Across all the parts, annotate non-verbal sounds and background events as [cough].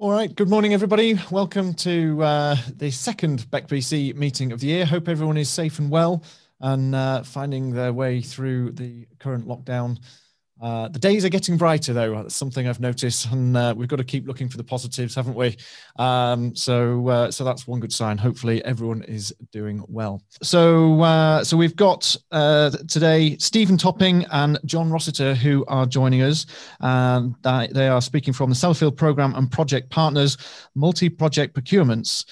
All right. Good morning, everybody. Welcome to uh, the second BC meeting of the year. Hope everyone is safe and well and uh, finding their way through the current lockdown uh, the days are getting brighter, though. That's something I've noticed, and uh, we've got to keep looking for the positives, haven't we? Um, so, uh, so that's one good sign. Hopefully, everyone is doing well. So, uh, so we've got uh, today Stephen Topping and John Rossiter who are joining us. Um, they are speaking from the Sellafield Program and Project Partners multi-project procurements.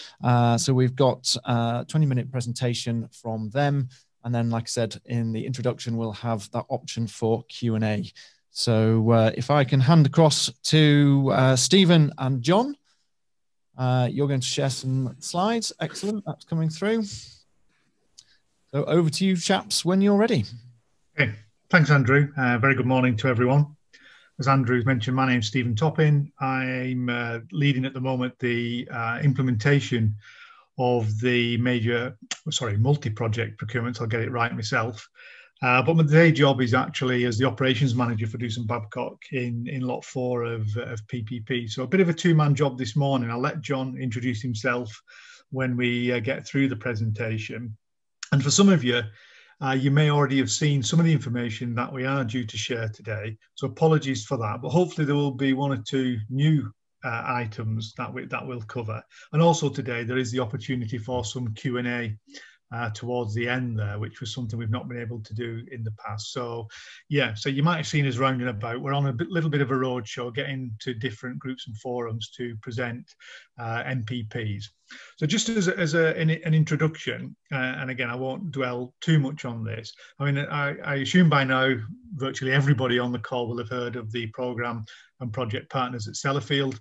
so, we've got a 20-minute presentation from them. And then, like I said in the introduction, we'll have that option for Q&A. So uh, if I can hand across to uh, Stephen and John, uh, you're going to share some slides. Excellent, that's coming through. So over to you, chaps, when you're ready. Okay, thanks, Andrew. Uh, very good morning to everyone. As Andrew's mentioned, my name's Stephen Topping. I'm uh, leading at the moment the uh, implementation of the major, sorry, multi-project procurements. I'll get it right myself. Uh, but my day job is actually as the operations manager for Doosan Babcock in, in lot four of, of PPP. So a bit of a two-man job this morning. I'll let John introduce himself when we uh, get through the presentation. And for some of you, uh, you may already have seen some of the information that we are due to share today. So apologies for that, but hopefully there will be one or two new uh, items that we that we'll cover. And also today there is the opportunity for some Q and A uh, towards the end there, which was something we've not been able to do in the past. So, yeah, so you might have seen us rounding about. We're on a bit, little bit of a roadshow, getting to different groups and forums to present uh, MPPs. So, just as, as a, an, an, introduction, uh, and again, I won't dwell too much on this. I mean, I, I assume by now virtually everybody on the call will have heard of the program and project partners at Sellafield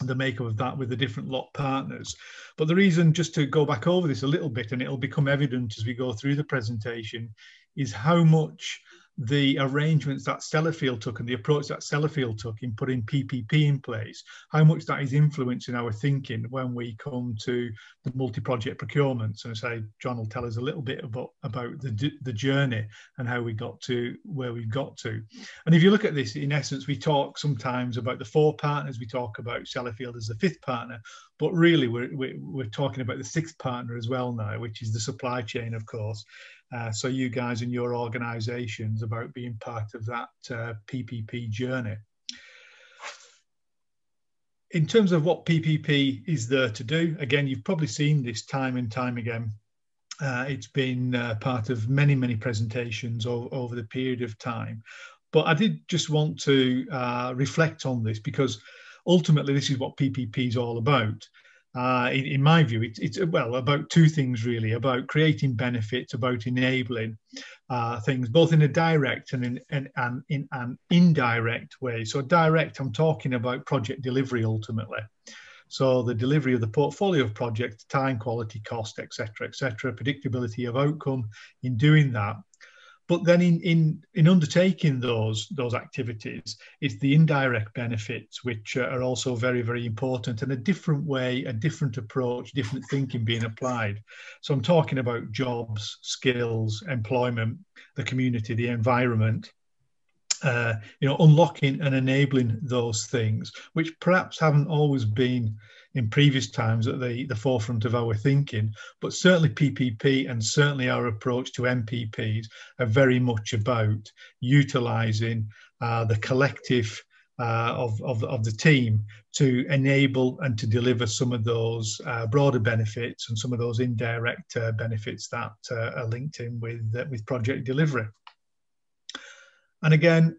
the makeup of that with the different lot partners. But the reason, just to go back over this a little bit, and it'll become evident as we go through the presentation, is how much the arrangements that Sellafield took and the approach that Sellafield took in putting PPP in place, how much that is influencing our thinking when we come to the multi-project procurements. And say, John will tell us a little bit about, about the, the journey and how we got to where we got to. And if you look at this, in essence, we talk sometimes about the four partners, we talk about Sellafield as the fifth partner, but really we're, we're talking about the sixth partner as well now, which is the supply chain, of course. Uh, so you guys and your organisations about being part of that uh, PPP journey. In terms of what PPP is there to do, again, you've probably seen this time and time again. Uh, it's been uh, part of many, many presentations over, the period of time. But I did just want to uh, reflect on this because ultimately this is what PPP is all about uh, in, in, my view, it, it's well about two things really: about creating benefits, about enabling uh, things, both in a direct and in, and, in an indirect way. So, direct, I'm talking about project delivery ultimately. So, the delivery of the portfolio of projects, time, quality, cost, etc., etc., predictability of outcome. In doing that, but then in, in, in undertaking those, those activities, it's the indirect benefits which are also very, very important and a different way, a different approach, different thinking being applied. So I'm talking about jobs, skills, employment, the community, the environment, uh, you know, unlocking and enabling those things, which perhaps haven't always been in previous times at the, the forefront of our thinking. But certainly PPP and certainly our approach to MPPs are very much about utilising uh, the collective uh, of, of, of, the team to enable and to deliver some of those uh, broader benefits and some of those indirect uh, benefits that uh, are linked in with, uh, with project delivery. And again,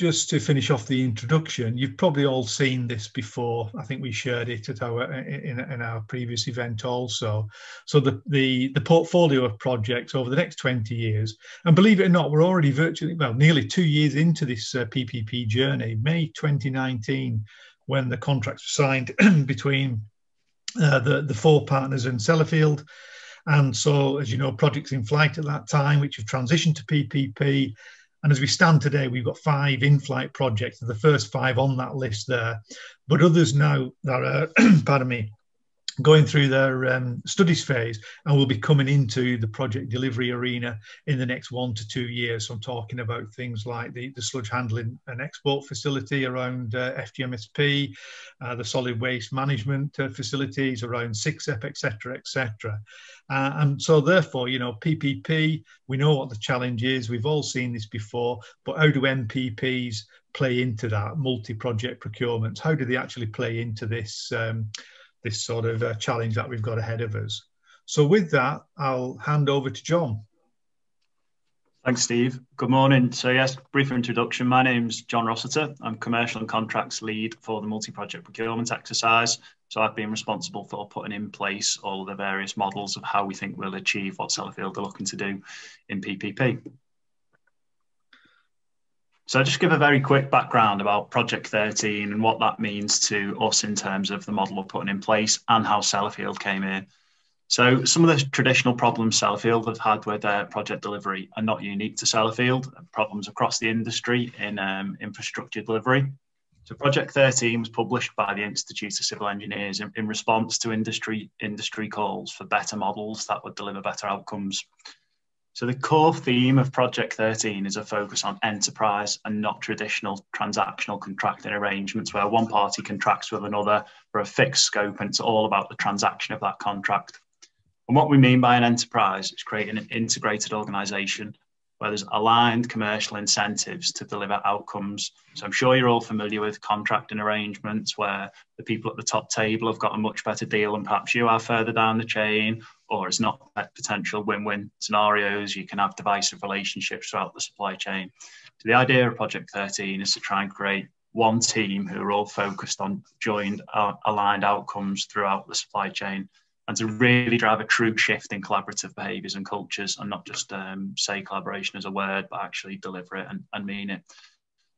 just to finish off the introduction, you've probably all seen this before. I think we shared it at our in, in our previous event also. So the, the the portfolio of projects over the next 20 years, and believe it or not, we're already virtually well nearly two years into this uh, PPP journey. May 2019, when the contracts were signed [clears throat] between uh, the the four partners in Sellafield. And so, as you know, projects in flight at that time, which have transitioned to PPP, and as we stand today, we've got five in-flight projects, the first five on that list there, but others now that are, [clears throat] pardon me, going through their um, studies phase and will be coming into the project delivery arena in the next one to two years. So I'm talking about things like the, the sludge handling and export facility around uh, FGMSP, uh, the solid waste management uh, facilities around SIXEP, etc., etc. And so therefore, you know, PPP, we know what the challenge is. We've all seen this before, but how do MPPs play into that multi-project procurements? How do they actually play into this um, this sort of uh, challenge that we've got ahead of us. So, with that, I'll hand over to John. Thanks, Steve. Good morning. So, yes, brief introduction. My name's John Rossiter. I'm commercial and contracts lead for the multi project procurement exercise. So, I've been responsible for putting in place all the various models of how we think we'll achieve what Sellafield are looking to do in PPP. So I'll just give a very quick background about Project 13 and what that means to us in terms of the model we're putting in place and how Sellafield came in. So some of the traditional problems Sellafield have had with their project delivery are not unique to Sellafield, problems across the industry in um, infrastructure delivery. So Project 13 was published by the Institute of Civil Engineers in, in response to industry industry calls for better models that would deliver better outcomes. So the core theme of Project 13 is a focus on enterprise and not traditional transactional contracting arrangements where one party contracts with another for a fixed scope and it's all about the transaction of that contract. And what we mean by an enterprise is creating an integrated organization where there's aligned commercial incentives to deliver outcomes. So I'm sure you're all familiar with contracting arrangements where the people at the top table have got a much better deal than perhaps you are further down the chain, or it's not potential win-win scenarios. You can have divisive relationships throughout the supply chain. So the idea of Project 13 is to try and create one team who are all focused on joined, uh, aligned outcomes throughout the supply chain and to really drive a true shift in collaborative behaviours and cultures and not just um, say collaboration as a word, but actually deliver it and, and mean it.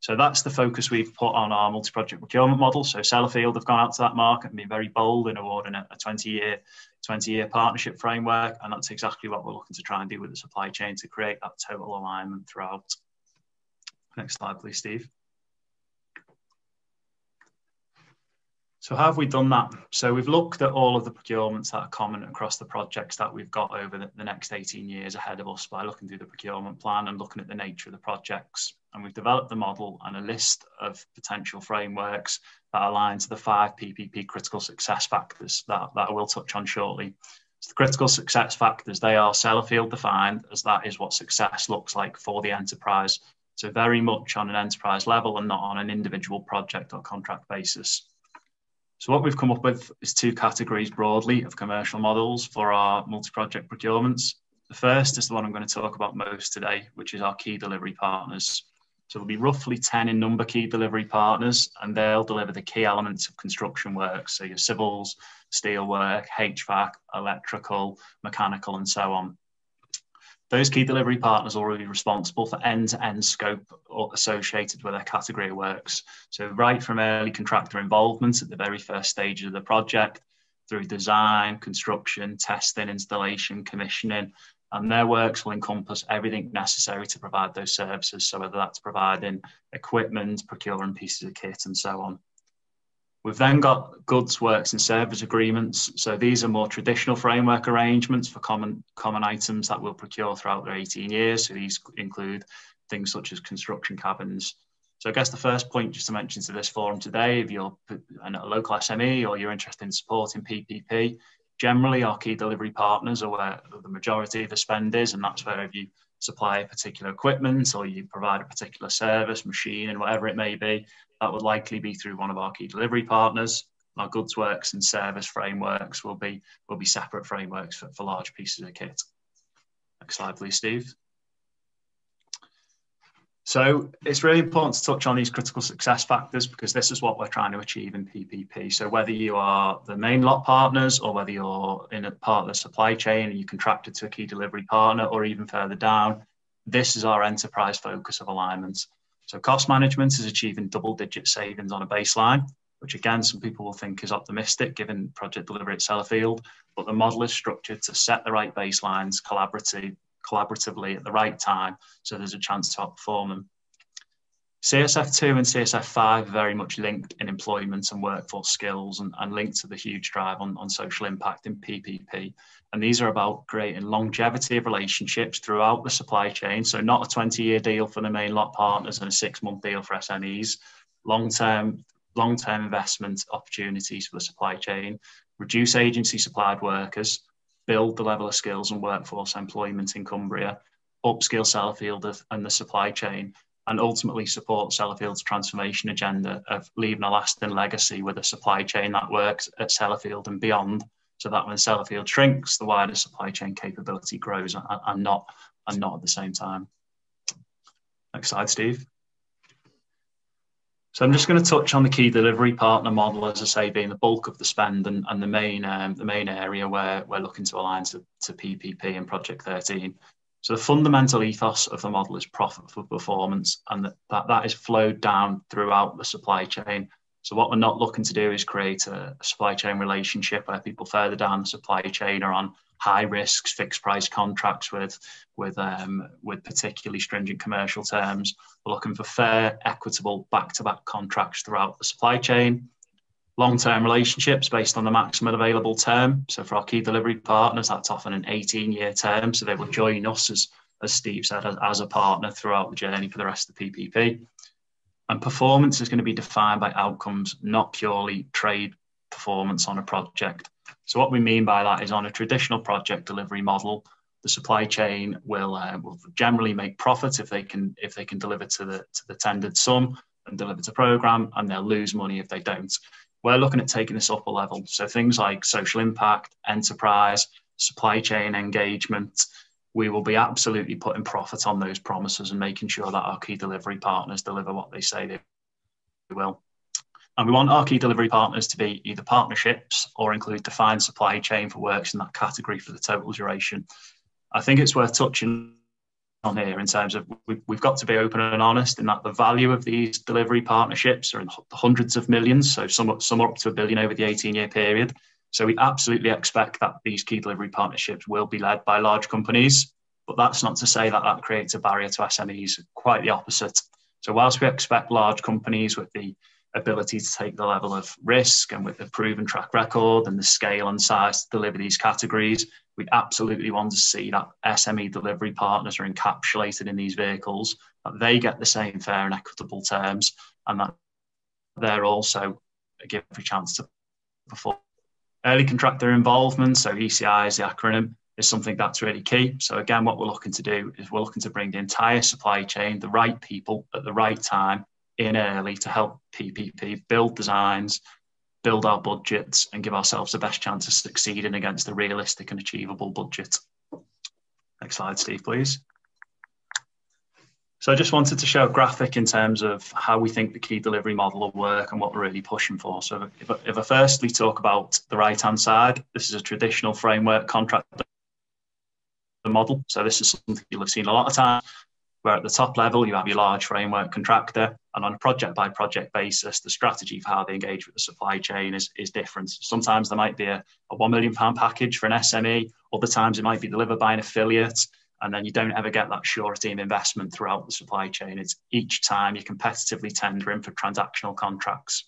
So that's the focus we've put on our multi-project procurement model. So Sellafield have gone out to that market and been very bold in awarding a 20-year 20-year partnership framework, and that's exactly what we're looking to try and do with the supply chain to create that total alignment throughout. Next slide, please, Steve. So how have we done that? So we've looked at all of the procurements that are common across the projects that we've got over the, the, next 18 years ahead of us by looking through the procurement plan and looking at the nature of the projects. And we've developed the model and a list of potential frameworks that align to the five PPP critical success factors that, that I will touch on shortly. So the critical success factors, they are Sellafield defined as that is what success looks like for the enterprise. So very much on an enterprise level and not on an individual project or contract basis. So what we've come up with is two categories broadly of commercial models for our multi-project procurements. The first is the one I'm going to talk about most today, which is our key delivery partners. So there'll be roughly 10 in number key delivery partners, and they'll deliver the key elements of construction work. So your civils, steel work, HVAC, electrical, mechanical, and so on. Those key delivery partners will be responsible for end-to-end scope associated with their category of works. So right from early contractor involvement at the very first stages of the project, through design, construction, testing, installation, commissioning, and their works will encompass everything necessary to provide those services. So whether that's providing equipment, procuring pieces of kit, and so on. We've then got goods, works, and service agreements. So these are more traditional framework arrangements for common common items that we'll procure throughout the 18 years. So these include things such as construction cabins. So I guess the first point just to mention to this forum today, if you're a local SME or you're interested in supporting PPP, generally our key delivery partners are where the majority of the spend is, and that's where if you supply a particular equipment or you provide a particular service, machine, and whatever it may be, that would likely be through one of our key delivery partners. Our goods works and service frameworks will be will be separate frameworks for, for large pieces of kit. Next slide, please, Steve. So it's really important to touch on these critical success factors because this is what we're trying to achieve in PPP. So whether you are the main lot partners or whether you're in a part of the supply chain and you contracted to a key delivery partner or even further down, this is our enterprise focus of alignment. So cost management is achieving double digit savings on a baseline, which again, some people will think is optimistic given project delivery at Sellafield, but the model is structured to set the right baselines collaboratively collaboratively at the right time so there's a chance to outperform them. CSF2 and CSF5 are very much linked in employment and workforce skills and, and linked to the huge drive on, on social impact in PPP. And these are about creating longevity of relationships throughout the supply chain. So, not a 20 year deal for the main lot partners and a six month deal for SMEs, long term long term investment opportunities for the supply chain, reduce agency supplied workers, build the level of skills and workforce employment in Cumbria, upskill Sellafield and the supply chain, and ultimately support Sellafield's transformation agenda of leaving a lasting legacy with a supply chain that works at Sellafield and beyond, so that when Sellafield shrinks, the wider supply chain capability grows and, and not and not at the same time. Next slide, Steve. So I'm just going to touch on the key delivery partner model, as I say, being the bulk of the spend and, and the main um, the main area where we're looking to align to, to PPP and Project 13. So the fundamental ethos of the model is profit for performance, and that, that, that is flowed down throughout the supply chain. So what we're not looking to do is create a, a supply chain relationship where people further down the supply chain are on high risks, fixed price contracts with with um, with particularly stringent commercial terms. We're looking for fair, equitable, back-to-back contracts throughout the supply chain. Long-term relationships based on the maximum available term. So for our key delivery partners, that's often an 18-year term. So they will join us as as Steve said, as, as a partner throughout the journey for the rest of the PPP. And performance is going to be defined by outcomes, not purely trade performance on a project. So what we mean by that is on a traditional project delivery model, the supply chain will, uh, will generally make profit if they can if they can deliver to the to the tendered sum and deliver to program, and they'll lose money if they don't. We're looking at taking this up a level. So things like social impact, enterprise, supply chain engagement, we will be absolutely putting profit on those promises and making sure that our key delivery partners deliver what they say they will. And we want our key delivery partners to be either partnerships or include defined supply chain for works in that category for the total duration. I think it's worth touching on here in terms of we've, we've got to be open and honest in that the value of these delivery partnerships are in the hundreds of millions, so some, some are up to a billion over the 18 year period. So we absolutely expect that these key delivery partnerships will be led by large companies, but that's not to say that that creates a barrier to SMEs, quite the opposite. So whilst we expect large companies with the ability to take the level of risk and with the proven track record and the scale and size to deliver these categories, we absolutely want to see that SME delivery partners are encapsulated in these vehicles, that they get the same fair and equitable terms, and that they're also given a chance to perform. Early contractor involvement, so ECI is the acronym, is something that's really key. So again, what we're looking to do is we're looking to bring the entire supply chain, the right people at the right time, in early to help PPP build designs, build our budgets, and give ourselves the best chance of succeeding against a realistic and achievable budget. Next slide, Steve, please. So I just wanted to show a graphic in terms of how we think the key delivery model will work and what we're really pushing for. So if I, if I firstly talk about the right-hand side, this is a traditional framework contract model. So this is something you'll have seen a lot of times where at the top level you have your large framework contractor and on a project by project basis the strategy for how they engage with the supply chain is, is different. Sometimes there might be a, a 1 million pound package for an sme other times it might be delivered by an affiliate and then you don't ever get that surety of investment throughout the supply chain. It's each time you're competitively tendering for transactional contracts.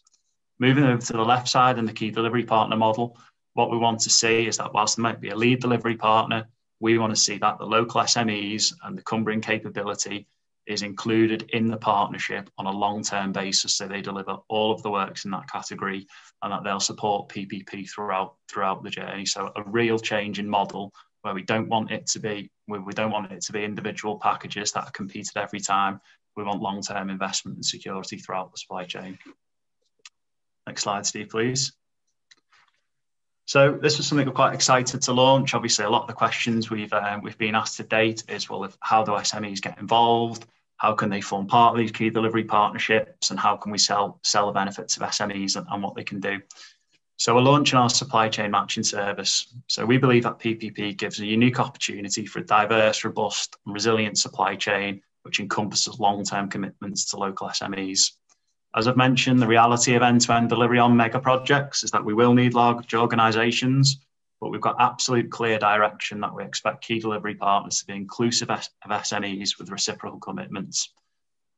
Moving over to the left side in the key delivery partner model what we want to see is that whilst there might be a lead delivery partner we want to see that the local SMEs and the Cumbrian capability is included in the partnership on a long-term basis so they deliver all of the works in that category and that they'll support PPP throughout throughout the journey. So a real change in model where we don't want it to be we, we don't want it to be individual packages that are competed every time. We want long-term investment and security throughout the supply chain. Next slide Steve please so this was something we're quite excited to launch. Obviously, a lot of the questions we've um, we've been asked to date is well, if, how do SMEs get involved? How can they form part of these key delivery partnerships, and how can we sell sell the benefits of SMEs and, and what they can do? So we're launching our supply chain matching service. So we believe that PPP gives a unique opportunity for a diverse, robust, and resilient supply chain, which encompasses long-term commitments to local SMEs. As I've mentioned, the reality of end-to-end delivery on mega projects is that we will need large organisations, but we've got absolute clear direction that we expect key delivery partners to be inclusive of SMEs with reciprocal commitments.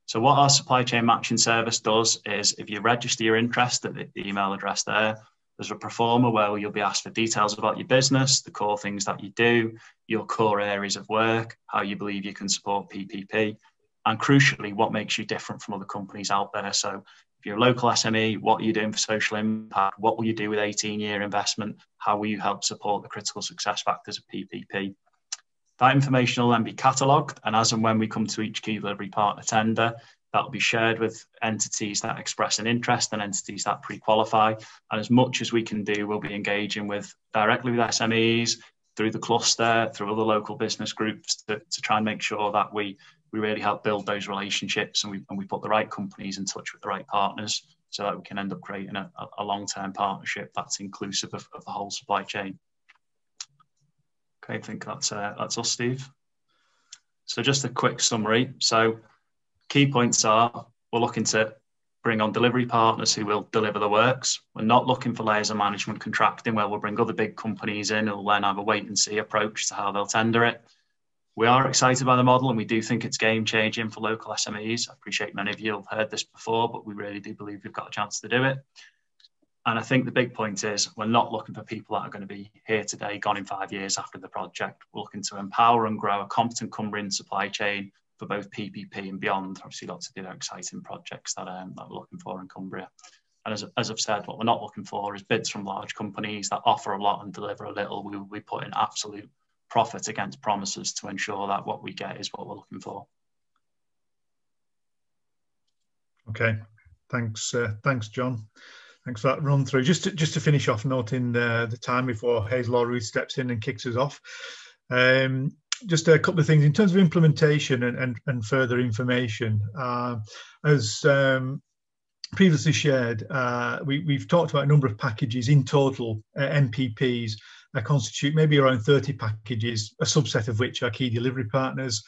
So what our supply chain matching service does is if you register your interest at the email address there, there's a pro forma where you'll be asked for details about your business, the core things that you do, your core areas of work, how you believe you can support PPP, and crucially, what makes you different from other companies out there. So if you're a local SME, what are you doing for social impact? What will you do with 18 year investment? How will you help support the critical success factors of PPP? That information will then be catalogued, and as and when we come to each key delivery partner tender, that will be shared with entities that express an interest and entities that pre-qualify. And as much as we can do, we'll be engaging with directly with SMEs through the cluster, through other local business groups to, to try and make sure that we we really help build those relationships and we, and we put the right companies in touch with the right partners so that we can end up creating a, a long-term partnership that's inclusive of, of the whole supply chain. Okay, I think that's uh, that's us, Steve. So just a quick summary. So key points are we're looking to bring on delivery partners who will deliver the works. We're not looking for layers of management contracting where we'll bring other big companies in who'll then have a wait and see approach to how they'll tender it. We are excited by the model and we do think it's game changing for local SMEs. I appreciate many of you have heard this before, but we really do believe we've got a chance to do it. And I think the big point is we're not looking for people that are going to be here today, gone in five years after the project. We're looking to empower and grow a competent Cumbrian supply chain for both PPP and beyond. Obviously, lots of the exciting projects that, um, that we're looking for in Cumbria. And as, as I've said, what we're not looking for is bids from large companies that offer a lot and deliver a little. We will be putting absolute profit against promises to ensure that what we get is what we're looking for. Okay, thanks, uh, thanks, John. Thanks for that run through. Just to, just to finish off, noting uh, the time before Hazel Ruth steps in and kicks us off. Um, just a couple of things in terms of implementation and, and, and further information. Uh, as um, previously shared, uh, we, have talked about a number of packages in total, uh, MPPs, constitute maybe around 30 packages, a subset of which are key delivery partners,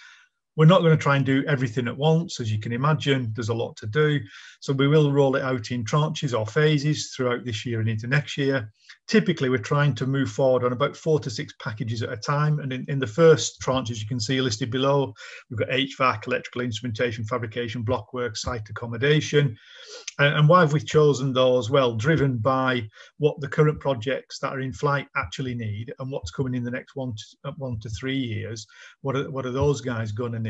we're not going to try and do everything at once, as you can imagine. There's a lot to do. So we will roll it out in tranches or phases throughout this year and into next year. Typically, we're trying to move forward on about four to six packages at a time. And in, in the first tranches, you can see listed below, we've got HVAC, electrical instrumentation, fabrication, block work, site accommodation. And, and why have we chosen those? Well, driven by what the current projects that are in flight actually need and what's coming in the next one to, one to three years. What are, what are those guys going to.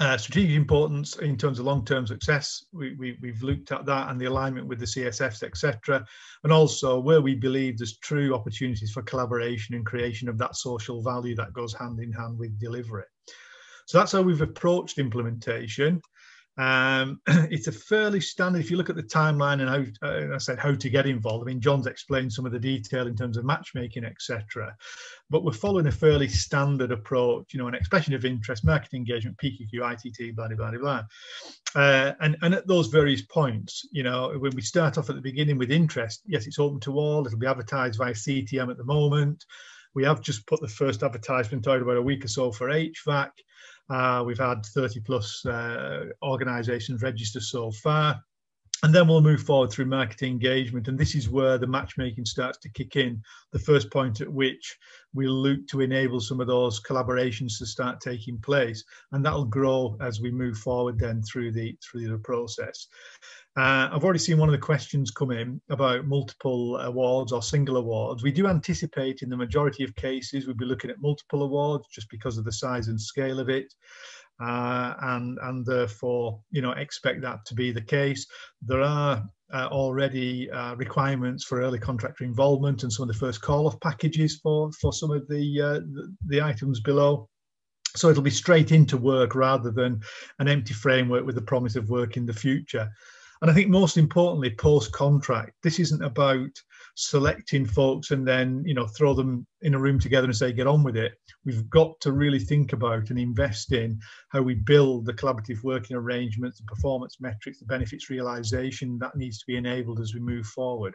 Uh, strategic importance in terms of long-term success, we, we, we've looked at that and the alignment with the CSFs, etc. And also where we believe there's true opportunities for collaboration and creation of that social value that goes hand in hand with delivery. So that's how we've approached implementation. Um, [clears throat] it's a fairly standard. If you look at the timeline and how uh, I said how to get involved. I mean, John's explained some of the detail in terms of matchmaking, etc. But we're following a fairly standard approach. You know, an expression of interest, market engagement, PQQ, ITT, blah blah blah blah. Uh, and and at those various points, you know, when we start off at the beginning with interest, yes, it's open to all. It'll be advertised via CTM at the moment. We have just put the first advertisement out about a week or so for HVAC. Uh, we've had 30 plus uh, organisations register so far. And then we'll move forward through marketing engagement. And this is where the matchmaking starts to kick in, the first point at which we'll look to enable some of those collaborations to start taking place. And that'll grow as we move forward then through the through the process. Uh, I've already seen one of the questions come in about multiple awards or single awards. We do anticipate in the majority of cases we'll be looking at multiple awards just because of the size and scale of it. Uh, and and therefore, you know, expect that to be the case. There are uh, already uh, requirements for early contractor involvement and some of the first call-off packages for for some of the, uh, the the items below. So it'll be straight into work rather than an empty framework with the promise of work in the future. And I think most importantly, post contract, this isn't about selecting folks and then you know throw them in a room together and say get on with it. We've got to really think about and invest in how we build the collaborative working arrangements, the performance metrics, the benefits realization that needs to be enabled as we move forward.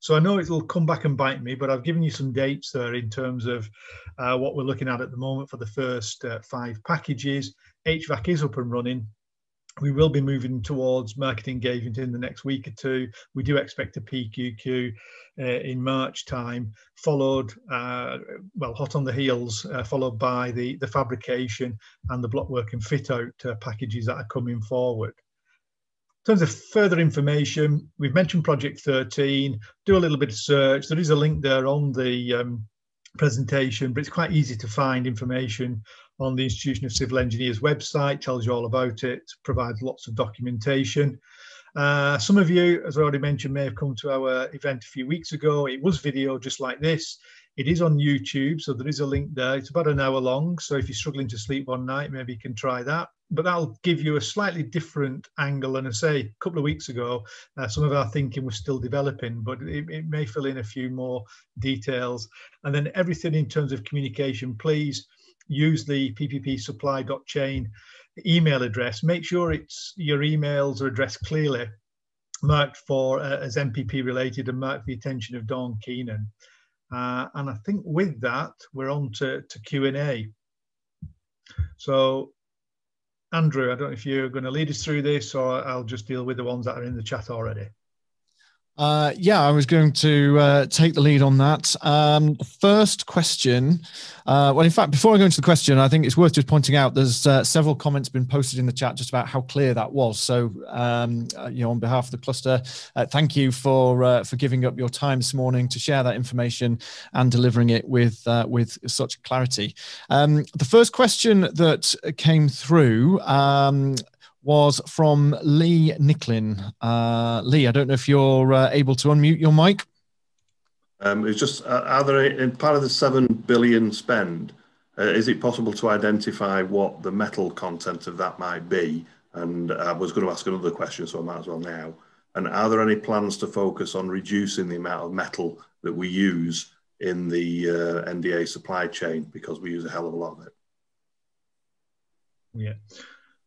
So I know it'll come back and bite me, but I've given you some dates there in terms of uh, what we're looking at at the moment for the first uh, five packages. HVAC is up and running we will be moving towards market engagement in the next week or two. We do expect a PQQ uh, in March time, followed, uh, well, hot on the heels, uh, followed by the, the fabrication and the blockwork and fit out uh, packages that are coming forward. In terms of further information, we've mentioned Project 13. Do a little bit of search. There is a link there on the um, presentation, but it's quite easy to find information on the Institution of Civil Engineers website, tells you all about it, provides lots of documentation. Uh, some of you, as I already mentioned, may have come to our event a few weeks ago. It was video just like this. It is on YouTube, so there is a link there. It's about an hour long, so if you're struggling to sleep one night, maybe you can try that. But that'll give you a slightly different angle. And I say, a couple of weeks ago, uh, some of our thinking was still developing, but it, it may fill in a few more details. And then everything in terms of communication, please use the PPP supply.chain email address. Make sure it's your emails are addressed clearly, marked for uh, as MPP related and marked the attention of Dawn Keenan. Uh, and I think with that, we're on to, to Q&A. So Andrew, I don't know if you're going to lead us through this or I'll just deal with the ones that are in the chat already. Uh, yeah, I was going to uh, take the lead on that. Um, first question. Uh, well, in fact, before I go into the question, I think it's worth just pointing out there's uh, several comments been posted in the chat just about how clear that was. So, um, uh, you know, on behalf of the cluster, uh, thank you for for giving up your time this morning to share that information and delivering it with with such clarity. Um, the first question that came through. Was from Lee Nicklin. Uh, Lee, I don't know if you're uh, able to unmute your mic. Um, it's just, uh, are there, in part of the 7 billion spend, uh, is it possible to identify what the metal content of that might be? And I was going to ask another question, so I might as well now. And are there any plans to focus on reducing the amount of metal that we use in the uh, NDA supply chain because we use a hell of a lot of it? Yeah.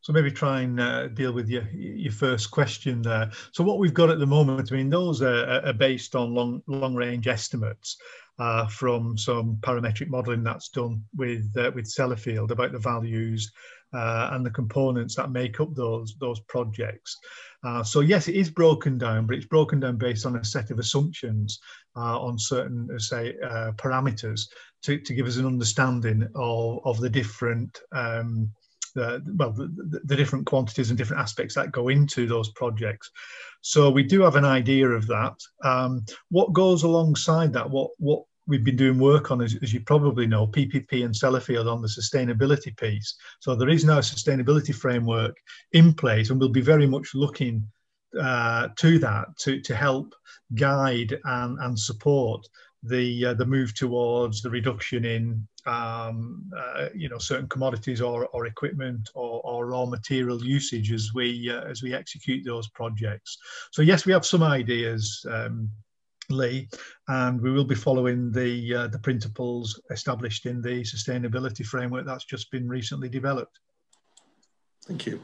So maybe try and uh, deal with your your first question there. So what we've got at the moment, I mean, those are, are based on long long range estimates uh, from some parametric modelling that's done with uh, with Sellafield about the values uh, and the components that make up those those projects. Uh, so yes, it is broken down, but it's broken down based on a set of assumptions uh, on certain, say, parameters to, to give us an understanding of, of the different um, the well the, the, different quantities and different aspects that go into those projects. So we do have an idea of that. Um, what goes alongside that? What what we've been doing work on, as, as you probably know, PPP and Sellafield on the sustainability piece. So there is now a sustainability framework in place, and we'll be very much looking uh, to that to, to help guide and, and support the uh, the move towards the reduction in um, uh, you know certain commodities or, or equipment or, or raw material usage as we uh, as we execute those projects. So yes, we have some ideas, um, Lee, and we will be following the uh, the principles established in the sustainability framework that's just been recently developed. Thank you.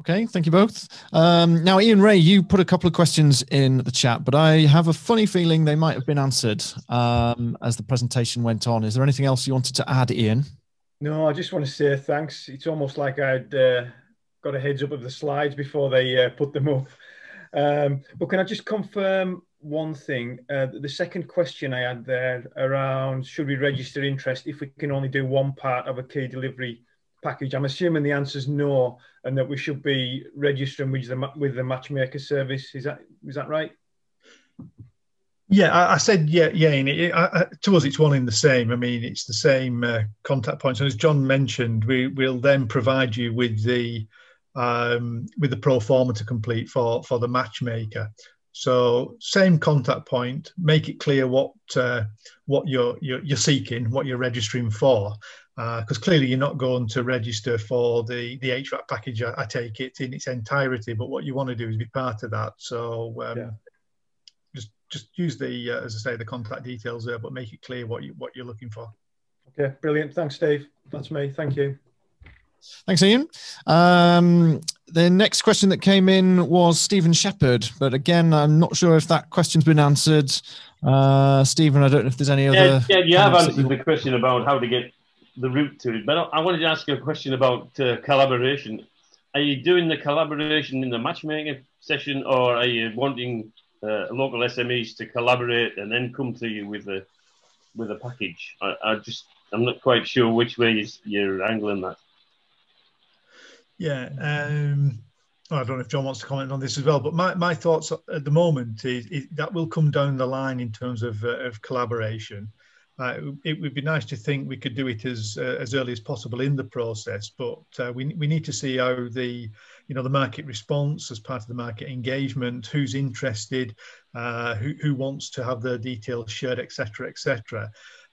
Okay, thank you both. Um, now, Ian Ray, you put a couple of questions in the chat, but I have a funny feeling they might have been answered um, as the presentation went on. Is there anything else you wanted to add, Ian? No, I just want to say thanks. It's almost like I'd uh, got a heads up of the slides before they uh, put them up. Um, but can I just confirm one thing? Uh, the second question I had there around should we register interest if we can only do one part of a key delivery package? I'm assuming the answer is no, and that we should be registering with the with the matchmaker service. Is that is that right? Yeah, I, I said yeah, yeah. And it, I, to us, it's one in the same. I mean, it's the same uh, contact points. And as John mentioned, we will then provide you with the um, with the pro forma to complete for for the matchmaker. So same contact point. Make it clear what uh, what you're, you're, you're seeking, what you're registering for, because uh, clearly you're not going to register for the the HVAC package. I, I, take it in its entirety, but what you want to do is be part of that. So um, yeah. just just use the uh, as I say the contact details there, but make it clear what you what you're looking for. Okay, brilliant. Thanks, Steve. That's me. Thank you. Thanks, Ian. Um, the next question that came in was Stephen Shepherd, but again, I'm not sure if that question's been answered. Uh, Stephen, I don't know if there's any other. Yeah, yeah you have answered you... the question about how to get the route to it. But I wanted to ask you a question about uh, collaboration. Are you doing the collaboration in the matchmaking session, or are you wanting uh, local SMEs to collaborate and then come to you with a with a package? I, I just I'm not quite sure which way you're angling that. Yeah, um, I don't know if John wants to comment on this as well, but my, my thoughts at the moment is, is that will come down the line in terms of, uh, of collaboration. Uh, it would be nice to think we could do it as uh, as early as possible in the process, but uh, we we need to see how the you know the market response as part of the market engagement, who's interested, uh, who who wants to have the details shared, etc., etc.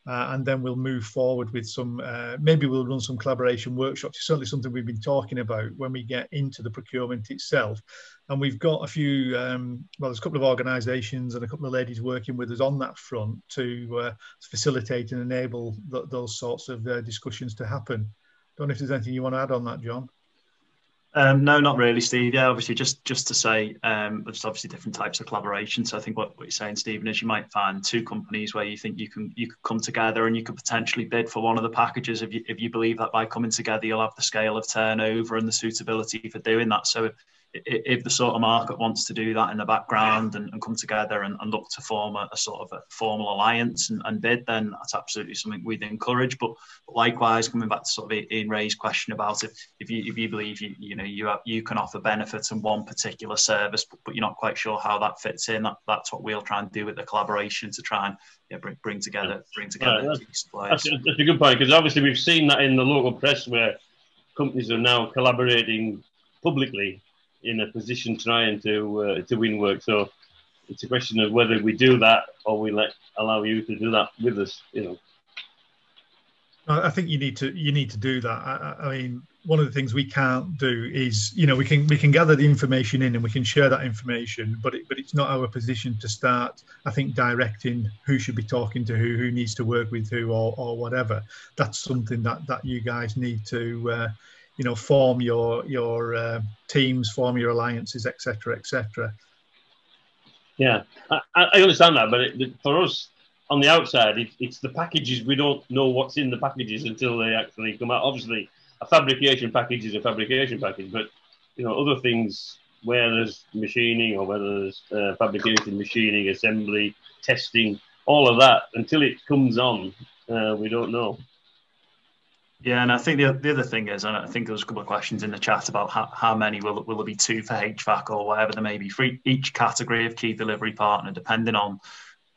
Uh, and then we'll move forward with some, uh, maybe we'll run some collaboration workshops. It's certainly something we've been talking about when we get into the procurement itself. And we've got a few, um, well, there's a couple of organisations and a couple of ladies working with us on that front to, uh, facilitate and enable th those sorts of uh, discussions to happen. Don't know if there's anything you want to add on that, John. Um, no, not really, Steve. Yeah, obviously, just just to say, um, there's obviously different types of collaboration. So I think what, what you're saying, Stephen, is you might find two companies where you think you can you could come together and you could potentially bid for one of the packages if you if you believe that by coming together you'll have the scale of turnover and the suitability for doing that. So if the sort of market wants to do that in the background and, and come together and, and, look to form a, a, sort of a formal alliance and, and, bid, then that's absolutely something we'd encourage. But, but, likewise, coming back to sort of Ian Ray's question about if, if you if you believe you you know you have, you can offer benefits in one particular service, but, but, you're not quite sure how that fits in, that, that's what we'll try and do with the collaboration to try and yeah, bring, bring together bring together that's, that's, that's a good point because obviously we've seen that in the local press where companies are now collaborating publicly in a position trying to uh, to win work. So it's a question of whether we do that or we let allow you to do that with us. You know. I think you need to you need to do that. I, I, mean, one of the things we can't do is, you know, we can we can gather the information in and we can share that information, but it, but it's not our position to start. I think directing who should be talking to who, who needs to work with who, or or whatever. That's something that that you guys need to. Uh, you know form your your uh, teams form your alliances etc etc yeah. I, I, understand that but it, for us on the outside it, it's the packages. We don't know what's in the packages until they actually come out. Obviously a fabrication package is a fabrication package but you know other things where there's machining or whether there's uh, fabrication machining assembly testing all of that until it comes on uh, we don't know yeah, and I think the, the other thing is, and I think there was a couple of questions in the chat about how, how many will will there be two for HVAC or whatever there may be for each category of key delivery partner, depending on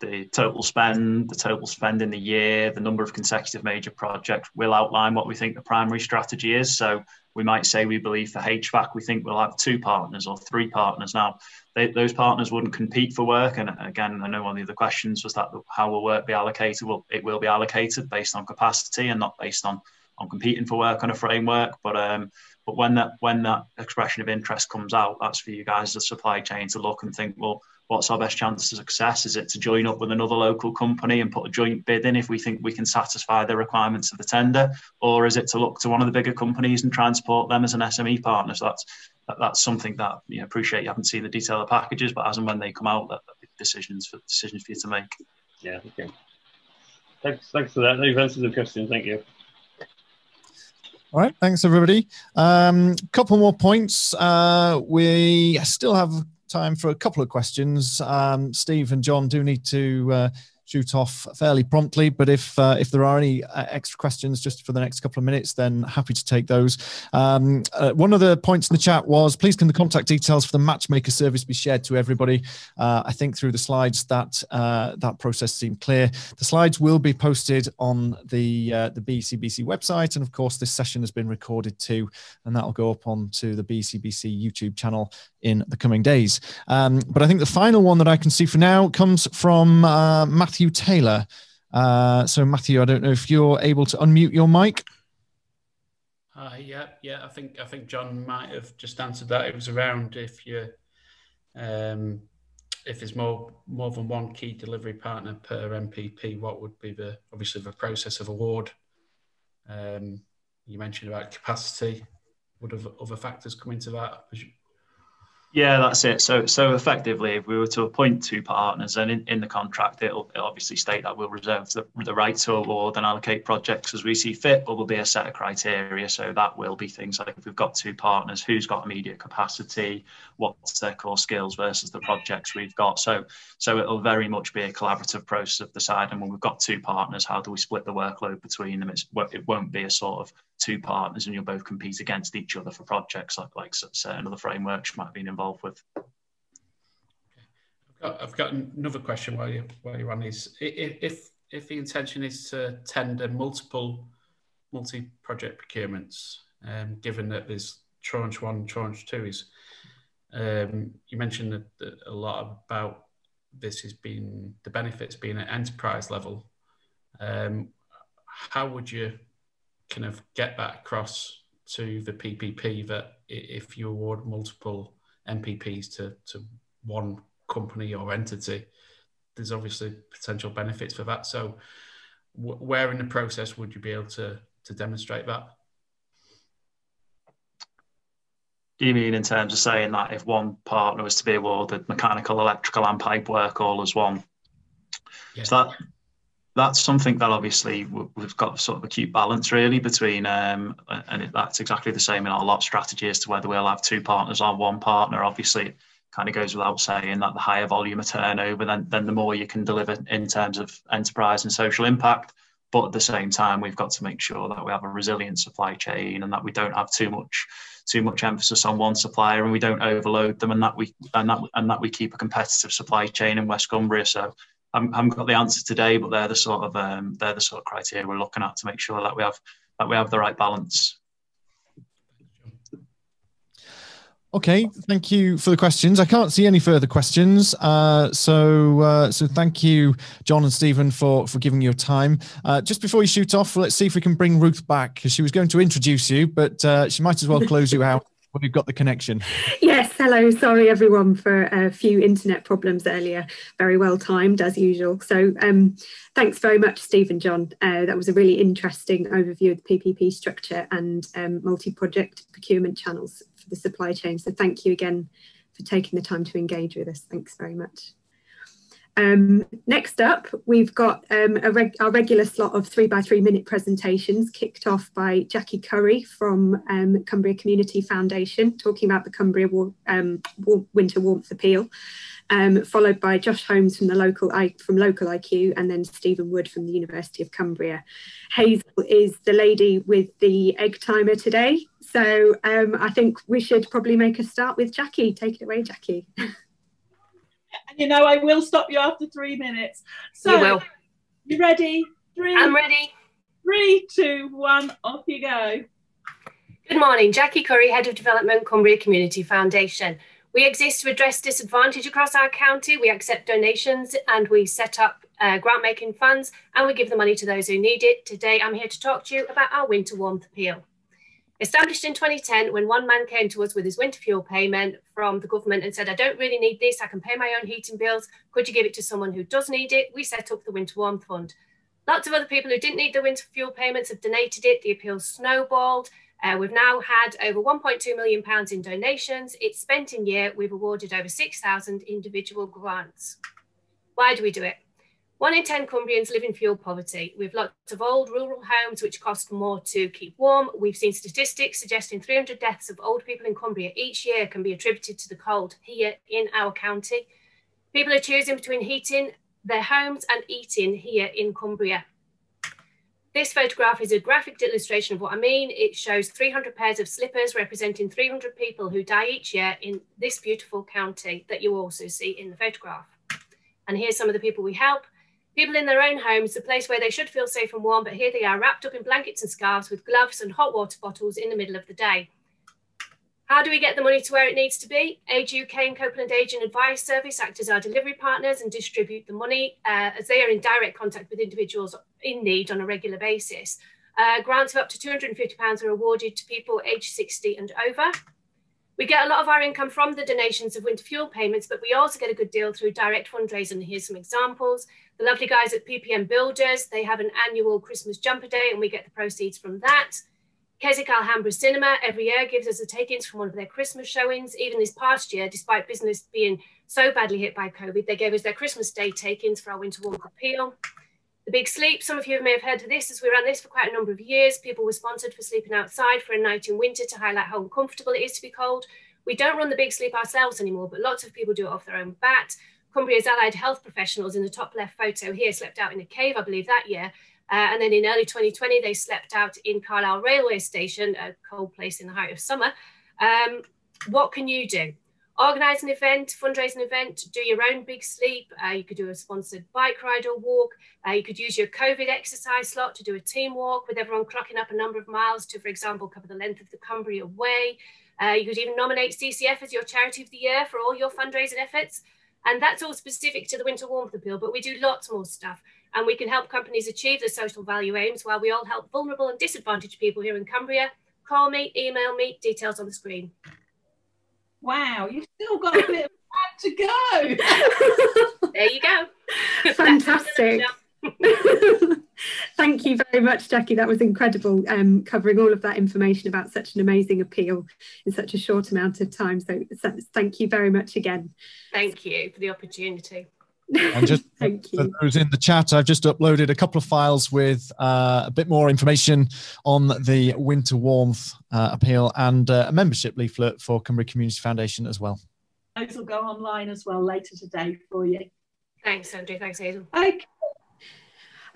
the total spend, the total spend in the year, the number of consecutive major projects. We'll outline what we think the primary strategy is. So we might say we believe for HVAC, we think we'll have two partners or three partners. Now, they, those partners wouldn't compete for work. And again, I know one of the other questions was that how will work be allocated? Well, it will be allocated based on capacity and not based on on competing for work on a framework. But um, but when that when that expression of interest comes out, that's for you guys, the supply chain, to look and think, well, what's our best chance of success? Is it to join up with another local company and put a joint bid in if we think we can satisfy the requirements of the tender, or is it to look to one of the bigger companies and transport them as an SME partner? So that's that, that's something that you know, appreciate you haven't seen the detail of packages, but as and when they come out, that, that decisions for decisions for you to make. Yeah. Okay. Thanks. Thanks for that. You've answered the question. Thank you. All right, thanks everybody. Um, couple more points. Uh, we still have time for a couple of questions. Um, Steve and John do need to uh, shoot off fairly promptly. But if uh, if there are any uh, extra questions just for the next couple of minutes, then happy to take those. Um, uh, one of the points in the chat was, please can the contact details for the matchmaker service be shared to everybody? Uh, I think through the slides that uh, that process seemed clear. The slides will be posted on the the BECBC website, and of course this session has been recorded too, and that will go up onto the BECBC YouTube channel in the coming days. Um, but I think the final one that I can see for now comes from Matthew Matthew Taylor. Uh, so, Matthew, I don't know if you're able to unmute your mic. Uh, yeah, yeah. I think I think John might have just answered that. It was around if you um, if there's more more than one key delivery partner per MPP, what would be the obviously the process of award? Um, you mentioned about capacity. Would have other factors come into that? Yeah, that's it. So, so effectively, if we were to appoint two partners, and in, in the contract, it'll, it'll obviously state that we'll reserve the, the right to award and allocate projects as we see fit, but will be a set of criteria. So that will be things like if we've got two partners, who's got immediate capacity, what's their core skills versus the projects we've got. So, so it'll very much be a collaborative process of deciding when we've got two partners, how do we split the workload between them? It's, it won't be a sort of two partners and you'll both compete against each other for projects like like certain other frameworks you might have been involved with. I've got, another question while you while you're on is if if the intention is to tender multiple multi-project procurements, um, given that there's tranche one, tranche two is um, you mentioned that, that a lot about this has been the benefits being at enterprise level. Um, how would you kind of get that across to the PPP that if you award multiple MPPs to, to one company or entity, there's obviously potential benefits for that. So, where in the process would you be able to, to demonstrate that? Do you mean in terms of saying that if one partner was to be awarded mechanical, electrical, and pipe work all as one? Yeah. So that that's something that obviously we've got sort of a cute balance really between, um, and that's exactly the same in our lot strategy as to whether we'll have two partners or one partner. Obviously, it kind of goes without saying that the higher volume of turnover, then, then the more you can deliver in terms of enterprise and social impact. But at the same time, we've got to make sure that we have a resilient supply chain and that we don't have too much too much emphasis on one supplier and we don't overload them and that we and that and that we keep a competitive supply chain in West Cumbria. So I haven't got the answer today, but they're the sort of um, they're the sort of criteria we're looking at to make sure that we have that we have the right balance. Okay, thank you for the questions. I can't see any further questions, uh, so uh, so thank you, John and Stephen, for for giving your time. Uh, just before you shoot off, let's see if we can bring Ruth back because she was going to introduce you, but uh, she might as well close you out we've got the connection. Yes, hello. Sorry, everyone, for a few internet problems earlier. Very well timed, as usual. So, um, thanks very much, Steve and John. Uh, that was a really interesting overview of the PPP structure and um, multi project procurement channels for the supply chain. So, thank you again for taking the time to engage with us. Thanks very much. Um, next up, we've got um, reg our regular slot of three by three minute presentations kicked off by Jackie Curry from um, Cumbria Community Foundation, talking about the Cumbria War um, War Winter Warmth Appeal, um, followed by Josh Holmes from the local I from LOCALiQ, and then Stephen Wood from the University of Cumbria. Hazel is the lady with the egg timer today, so um, I think we should probably make a start with Jackie. Take it away, Jackie. [laughs] you know, I will stop you after three minutes. So, you will. You ready? Three. I'm ready. Three, two, one, off you go. Good morning, Jackie Curry, Head of Development, Cumbria Community Foundation. We exist to address disadvantage across our county. We accept donations and we set up uh, grant making funds and we give the money to those who need it. Today, I'm here to talk to you about our winter warmth appeal. Established in 2010, when one man came to us with his winter fuel payment from the government and said, I don't really need this, I can pay my own heating bills. Could you give it to someone who does need it? We set up the Winter Warmth Fund. Lots of other people who didn't need the winter fuel payments have donated it. The appeal snowballed. Uh, we've now had over 1.2 million pounds in donations. It's spent in year. We've awarded over 6,000 individual grants. Why do we do it? One in 10 Cumbrians live in fuel poverty. We've lots of old rural homes which cost more to keep warm. We've seen statistics suggesting 300 deaths of old people in Cumbria each year can be attributed to the cold here in our county. People are choosing between heating their homes and eating here in Cumbria. This photograph is a graphic illustration of what I mean. It shows 300 pairs of slippers representing 300 people who die each year in this beautiful county that you also see in the photograph. And here's some of the people we help. People in their own homes, the place where they should feel safe and warm, but here they are wrapped up in blankets and scarves with gloves and hot water bottles in the middle of the day. How do we get the money to where it needs to be? Age UK and Copeland Age and Advice Service act as our delivery partners and distribute the money uh, as they are in direct contact with individuals in need on a regular basis. Uh, grants of up to £250 are awarded to people aged 60 and over. We get a lot of our income from the donations of winter fuel payments, but we also get a good deal through direct fundraising. Here's some examples. The lovely guys at PPM Builders, they have an annual Christmas jumper day and we get the proceeds from that. Keswick Alhambra Cinema every year gives us the take-ins from one of their Christmas showings. Even this past year, despite business being so badly hit by COVID, they gave us their Christmas Day take-ins for our Winter Warmth Appeal. The Big Sleep, some of you may have heard of this as we ran this for quite a number of years. People were sponsored for sleeping outside for a night in winter to highlight how uncomfortable it is to be cold. We don't run the Big Sleep ourselves anymore, but lots of people do it off their own bat. Cumbria's allied health professionals in the top left photo here slept out in a cave, I believe, that year. Uh, and then in early 2020, they slept out in Carlisle Railway Station, a cold place in the height of summer. Um, what can you do? Organize an event, fundraising event, do your own big sleep. Uh, you could do a sponsored bike ride or walk. Uh, you could use your COVID exercise slot to do a team walk with everyone clocking up a number of miles to, for example, cover the length of the Cumbria Way. Uh, you could even nominate CCF as your charity of the year for all your fundraising efforts. And that's all specific to the Winter Warmth Appeal, but we do lots more stuff. And we can help companies achieve their social value aims while we all help vulnerable and disadvantaged people here in Cumbria. Call me, email me, details on the screen. Wow, you've still got a bit of time to go. [laughs] there you go. Fantastic. [laughs] Thank you very much, Jackie. That was incredible, um, covering all of that information about such an amazing appeal in such a short amount of time. So, so thank you very much again. Thank you for the opportunity. And just [laughs] Thank you. for those in the chat, I've just uploaded a couple of files with uh, a bit more information on the winter warmth uh, appeal and uh, a membership leaflet for Cumbria Community Foundation as well. Those will go online as well later today for you. Thanks, Andrew. Thanks, Hazel. Okay.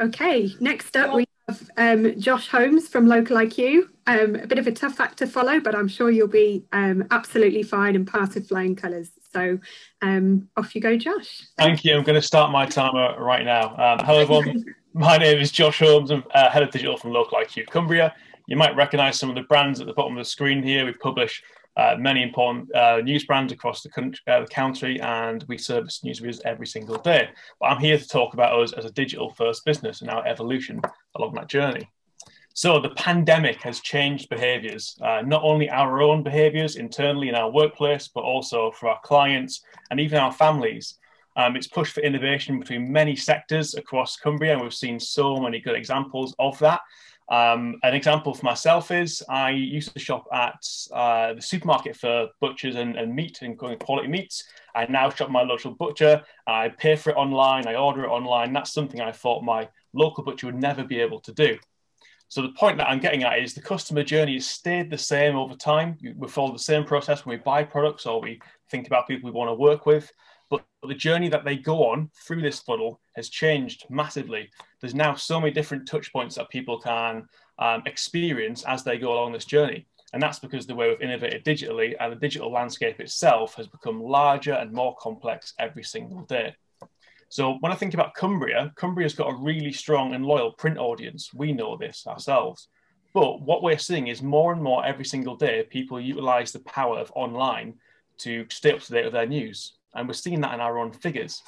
Okay, next up we have um, Josh Holmes from LOCALiQ. Um, a bit of a tough act to follow, but I'm sure you'll be um, absolutely fine and part of flying colours. So um, off you go, Josh. Thank you. I'm going to start my timer right now. Um, hello, everyone. [laughs] my name is Josh Holmes. I'm uh, head of digital from LOCALiQ Cumbria. You might recognise some of the brands at the bottom of the screen here. We publish uh, many important uh, news brands across the country, uh, the country, and we service news readers every single day. But I'm here to talk about us as a digital first business and our evolution along that journey. So the pandemic has changed behaviors, uh, not only our own behaviors internally in our workplace, but also for our clients and even our families. Um, it's pushed for innovation between many sectors across Cumbria, and we've seen so many good examples of that. Um, an example for myself is I used to shop at uh, the supermarket for butchers and, and meat and quality meats. I now shop my local butcher. I pay for it online. I order it online. That's something I thought my local butcher would never be able to do. So the point that I'm getting at is the customer journey has stayed the same over time. We follow the same process when we buy products or we think about people we want to work with. But the journey that they go on through this funnel has changed massively. There's now so many different touch points that people can um, experience as they go along this journey. And that's because the way we've innovated digitally and the digital landscape itself has become larger and more complex every single day. So when I think about Cumbria, Cumbria's got a really strong and loyal print audience. We know this ourselves. But what we're seeing is more and more every single day, people utilize the power of online to stay up to date with their news. And we're seeing that in our own figures.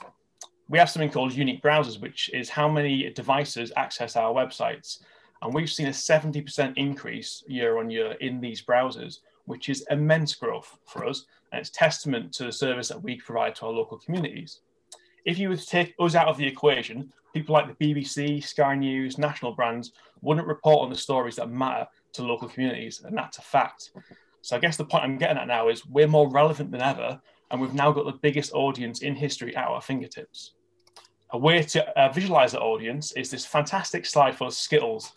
We have something called unique browsers, which is how many devices access our websites. And we've seen a 70% increase year on year in these browsers, which is immense growth for us. And it's testament to the service that we provide to our local communities. If you were to take us out of the equation, people like the BBC, Sky News, national brands wouldn't report on the stories that matter to local communities, and that's a fact. So I guess the point I'm getting at now is we're more relevant than ever, and we've now got the biggest audience in history at our fingertips. A way to uh, visualize that audience is this fantastic slide for Skittles.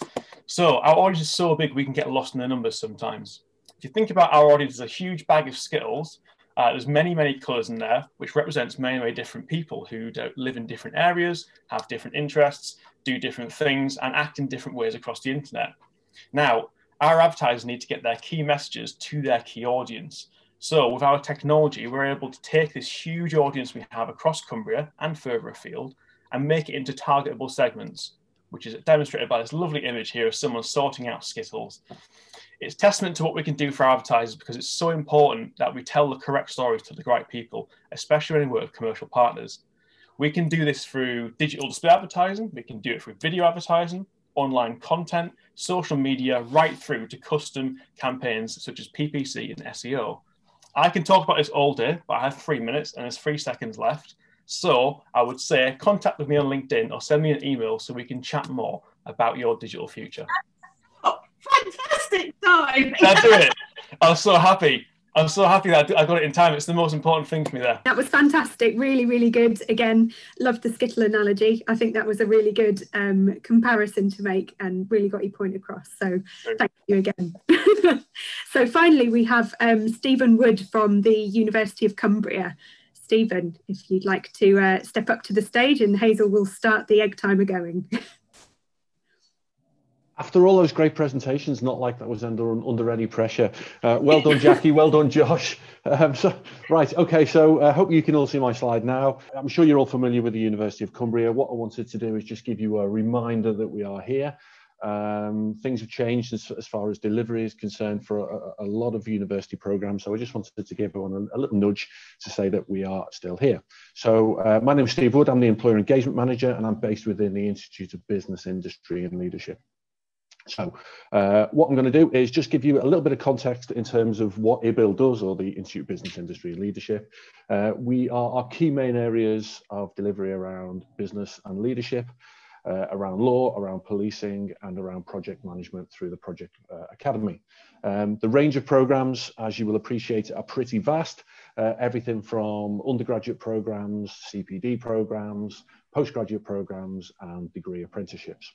So our audience is so big we can get lost in the numbers sometimes. If you think about our audience as a huge bag of Skittles, uh, there's many, many colours in there, which represents many, many different people who live in different areas, have different interests, do different things, and act in different ways across the internet. Now, our advertisers need to get their key messages to their key audience. So, with our technology, we're able to take this huge audience we have across Cumbria and further afield and make it into targetable segments, which is demonstrated by this lovely image here of someone sorting out Skittles it's testament to what we can do for advertisers because it's so important that we tell the correct stories to the right people, especially when we work with commercial partners. We can do this through digital display advertising, we can do it through video advertising, online content, social media, right through to custom campaigns such as PPC and SEO. I can talk about this all day, but I have three minutes and there's three seconds left. So I would say contact with me on LinkedIn or send me an email so we can chat more about your digital future. Oh, fantastic time. That's it. I was so happy. I'm so happy that I got it in time. It's the most important thing for me there. That was fantastic. Really, really good. Again, loved the skittle analogy. I think that was a really good um, comparison to make and really got your point across. So thank you again. [laughs] so finally, we have um, Stephen Wood from the University of Cumbria. Stephen, if you'd like to uh, step up to the stage and Hazel will start the egg timer going. [laughs] After all those great presentations, not like that was under under any pressure. Uh, well done, Jackie. well done, Josh. Um, so, right, okay. So, I uh, hope you can all see my slide now. I'm sure you're all familiar with the University of Cumbria. What I wanted to do is just give you a reminder that we are here. Um, things have changed as, as, far as delivery is concerned for a, a, lot of university programs. So I just wanted to give everyone a, a little nudge to say that we are still here. So uh, my name is Steve Wood. I'm the Employer Engagement Manager and I'm based within the Institute of Business, Industry and Leadership. So uh, what I'm going to do is just give you a little bit of context in terms of what IBIL does or the Institute of Business Industry and Leadership. Uh, we are our key main areas of delivery around business and leadership, uh, around law, around policing and around project management through the Project uh, Academy. Um, the range of programs, as you will appreciate, are pretty vast. Uh, everything from undergraduate programs, CPD programs, postgraduate programs and degree apprenticeships.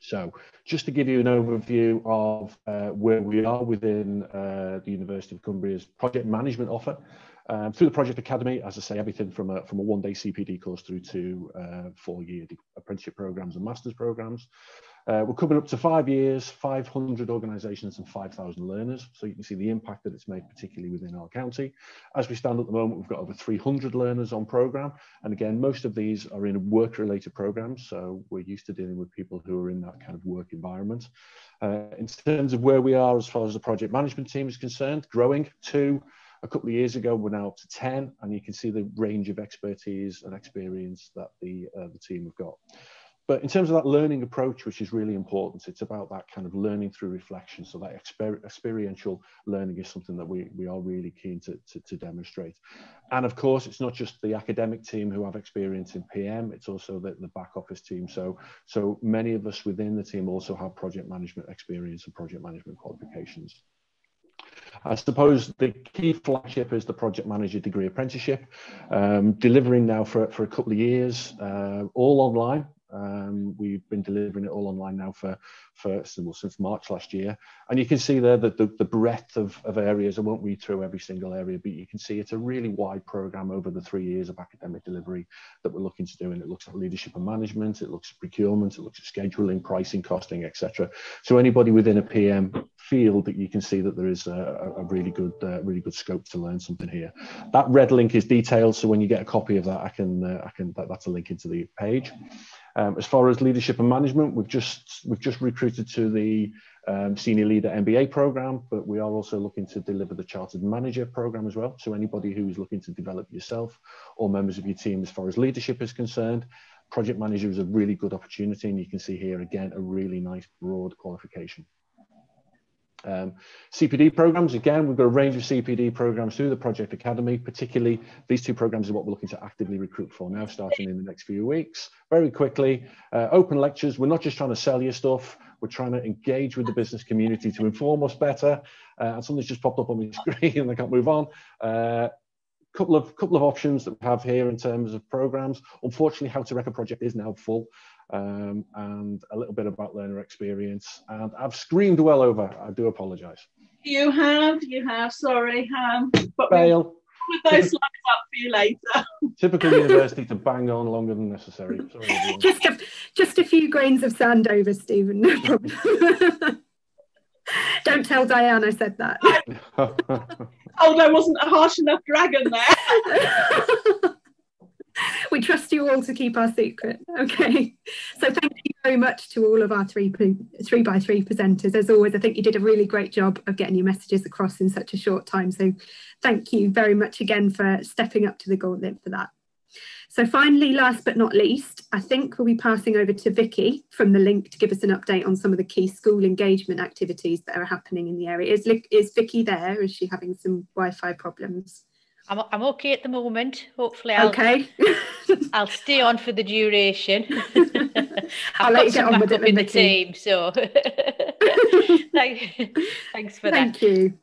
So just to give you an overview of uh, where we are within uh, the University of Cumbria's project management offer, um, through the Project Academy, as I say, everything from a, from a one-day CPD course through to uh, four-year apprenticeship programs and master's programs. Uh, we're coming up to five years, 500 organisations and 5,000 learners. So you can see the impact that it's made, particularly within our county. As we stand at the moment, we've got over 300 learners on programme. And again, most of these are in work-related programmes. So we're used to dealing with people who are in that kind of work environment. Uh, in terms of where we are as far as the project management team is concerned, growing to a couple of years ago, we're now up to 10, and you can see the range of expertise and experience that the, uh, the team have got. But in terms of that learning approach, which is really important, it's about that kind of learning through reflection. So that exper experiential learning is something that we, we are really keen to, to, to, demonstrate. And of course, it's not just the academic team who have experience in PM, it's also the, the back office team. So, so many of us within the team also have project management experience and project management qualifications. I suppose the key flagship is the project manager degree apprenticeship, um, delivering now for, for a couple of years, uh, all online. Um, we've been delivering it all online now for, for well, since March last year. And you can see there that the, the breadth of, of areas, I won't read through every single area, but you can see it's a really wide program over the three years of academic delivery that we're looking to do. And it looks at leadership and management, it looks at procurement, it looks at scheduling, pricing, costing, etc. So anybody within a PM field that you can see that there is a, a really good, uh, really good scope to learn something here. That red link is detailed. So when you get a copy of that, I can, uh, I can, that, that's a link into the page. Um, as far as leadership and management, we've just we've just recruited to the um, senior leader MBA program, but we are also looking to deliver the chartered manager program as well. So anybody who is looking to develop yourself or members of your team as far as leadership is concerned, project manager is a really good opportunity, and you can see here again a really nice broad qualification. Um, CPD programs, again, we've got a range of CPD programs through the Project Academy, particularly these two programs are what we're looking to actively recruit for now, starting in the next few weeks. Very quickly, uh, open lectures, we're not just trying to sell you stuff, we're trying to engage with the business community to inform us better. Uh, and something's just popped up on my [laughs] screen and I can't move on. Uh, couple of couple of options that we have here in terms of programs. Unfortunately, How to Wreck a Project is now full um, and a little bit about learner experience. And I've screamed well over. I do apologise. You have, you have. Sorry, um, but fail. With those slides up for you later. [laughs] Typical university to bang on longer than necessary. Sorry, [laughs] just a, just a few grains of sand over, Stephen. No problem. [laughs] Don't tell Diane I said that. oh, there wasn't a harsh enough dragon there. We trust you all to keep our secret. Okay. So thank you very much to all of our three three by three presenters. As always, I think you did a really great job of getting your messages across in such a short time. So thank you very much again for stepping up to the gauntlet for that. So finally, last but not least, I think we'll be passing over to Vicky from the link to give us an update on some of the key school engagement activities that are happening in the area. Is, is Vicky there? Is she having some Wi-Fi problems? I'm, I'm okay at the moment. Hopefully, I'll, okay. [laughs] I'll stay on for the duration. [laughs] [laughs] I'll let you get on with it. in the team, so Thanks for Thank that. Thank you.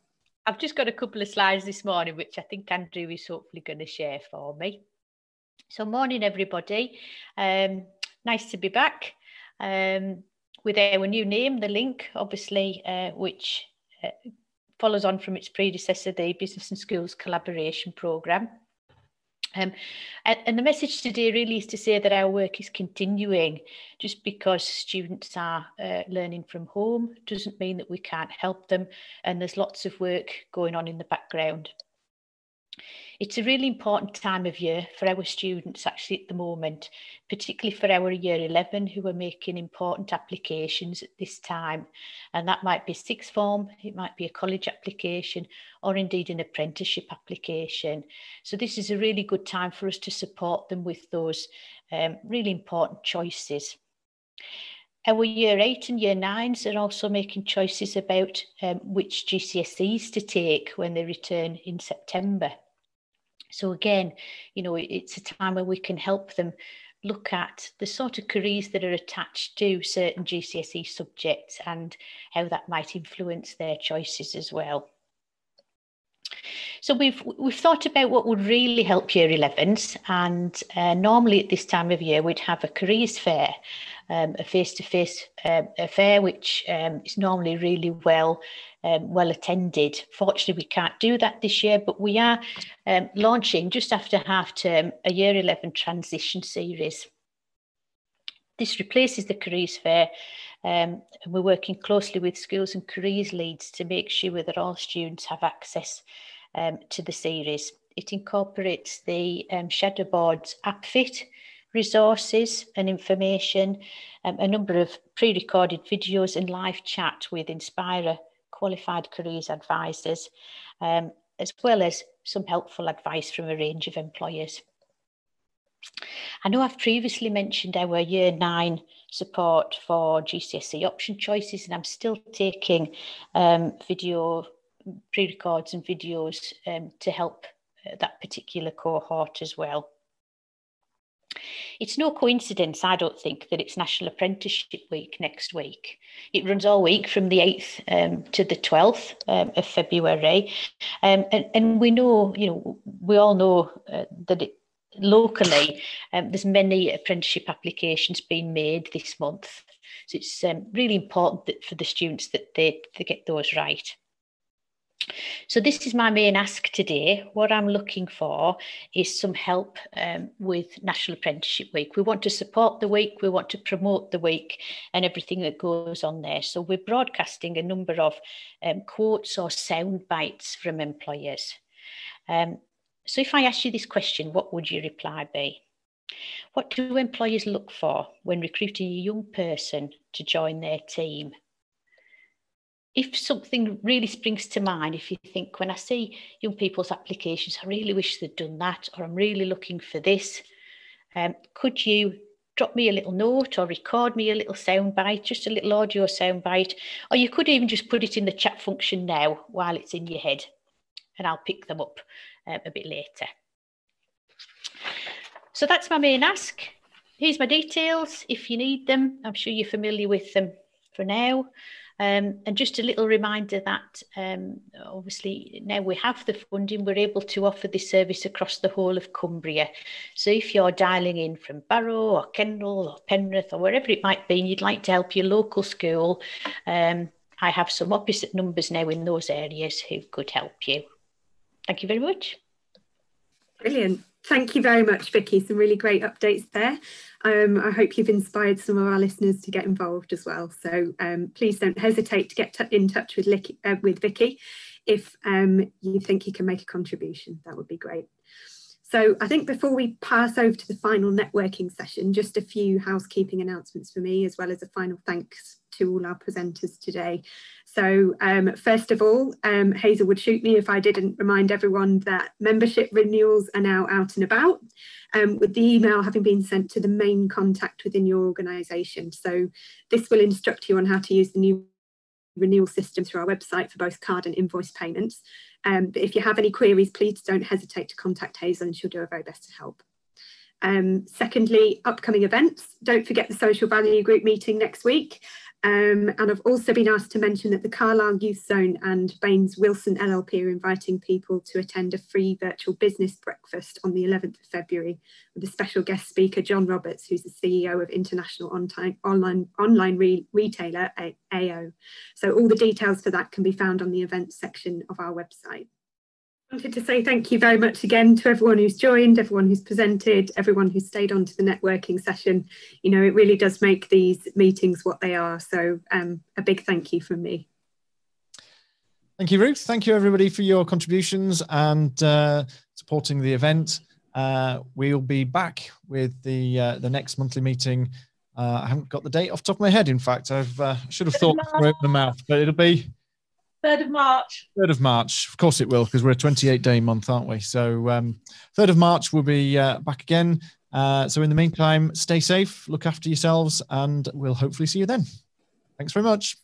I've just got a couple of slides this morning, which I think Andrew is hopefully going to share for me. So morning, everybody. Um, nice to be back um, with our new name, The Link, obviously, uh, which uh, follows on from its predecessor, the Business and Schools Collaboration Programme. Um, and, and, the message today really is to say that our work is continuing. Just because students are uh, learning from home doesn't mean that we can't help them, and there's lots of work going on in the background. It's a really important time of year for our students actually at the moment, particularly for our year 11 who are making important applications at this time. And that might be sixth form, it might be a college application, or indeed an apprenticeship application. So this is a really good time for us to support them with those um, really important choices. Our year eight and year nines are also making choices about um, which GCSEs to take when they return in September. So again, you know, it's a time where we can help them look at the sort of careers that are attached to certain GCSE subjects and how that might influence their choices as well. So we've we've thought about what would really help year 11s and uh, normally at this time of year we'd have a careers fair, um, a face-to-face -face, uh, affair which um, is normally really well um, well attended. Fortunately, we can't do that this year, but we are um, launching just after half term a year 11 transition series. This replaces the careers fair um, and we're working closely with schools and careers leads to make sure that all students have access um, to the series. It incorporates the um, Shadowboard's AppFit resources and information, um, a number of pre-recorded videos and live chat with Inspira qualified careers advisors, um, as well as some helpful advice from a range of employers. I know I've previously mentioned our year nine support for GCSE option choices, and I'm still taking um, video pre-records and videos um, to help uh, that particular cohort as well. It's no coincidence, I don't think, that it's National Apprenticeship Week next week. It runs all week from the 8th um, to the 12th um, of February. Um, and, and we know, you know, we all know uh, that it, locally um, there's many apprenticeship applications being made this month. So it's um, really important that for the students that they, they get those right. So this is my main ask today. What I'm looking for is some help um, with National Apprenticeship Week. We want to support the week, we want to promote the week and everything that goes on there. So we're broadcasting a number of um, quotes or sound bites from employers. Um, so if I ask you this question, what would your reply be? What do employers look for when recruiting a young person to join their team? If something really springs to mind, if you think, when I see young people's applications, I really wish they'd done that, or I'm really looking for this, um, could you drop me a little note or record me a little soundbite, just a little audio soundbite, or you could even just put it in the chat function now while it's in your head, and I'll pick them up um, a bit later. So that's my main ask. Here's my details if you need them. I'm sure you're familiar with them for now. Um, and just a little reminder that um, obviously now we have the funding, we're able to offer this service across the whole of Cumbria. So if you're dialing in from Barrow or Kendal or Penrith or wherever it might be, and you'd like to help your local school, um, I have some opposite numbers now in those areas who could help you. Thank you very much. Brilliant. Thank you very much, Vicky. Some really great updates there. Um, I hope you've inspired some of our listeners to get involved as well. So um, please don't hesitate to get in touch with, Licky, uh, with Vicky if um, you think you can make a contribution. That would be great. So I think before we pass over to the final networking session, just a few housekeeping announcements for me, as well as a final thanks to all our presenters today. So um, first of all, um, Hazel would shoot me if I didn't remind everyone that membership renewals are now out and about, um, with the email having been sent to the main contact within your organisation. So this will instruct you on how to use the new renewal system through our website for both card and invoice payments. Um, but if you have any queries, please don't hesitate to contact Hazel and she'll do her very best to help. Um, secondly, upcoming events. Don't forget the social value group meeting next week. Um, and I've also been asked to mention that the Carlisle Youth Zone and Baines Wilson LLP are inviting people to attend a free virtual business breakfast on the 11th of February with a special guest speaker, John Roberts, who's the CEO of International Online, Online Re Retailer, AO. So all the details for that can be found on the events section of our website wanted to say thank you very much again to everyone who's joined, everyone who's presented, everyone who stayed on to the networking session. You know, it really does make these meetings what they are. So um, a big thank you from me. Thank you, Ruth. Thank you, everybody, for your contributions and uh, supporting the event. Uh, we'll be back with the uh, the next monthly meeting. Uh, I haven't got the date off top of my head. In fact, I've uh, should have thought open the mouth, but it'll be 3rd of March. 3rd of March. Of course it will, because we're a 28 day month, aren't we? So, um, 3rd of March, we'll be uh, back again. Uh, so, in the meantime, stay safe, look after yourselves, and we'll hopefully see you then. Thanks very much.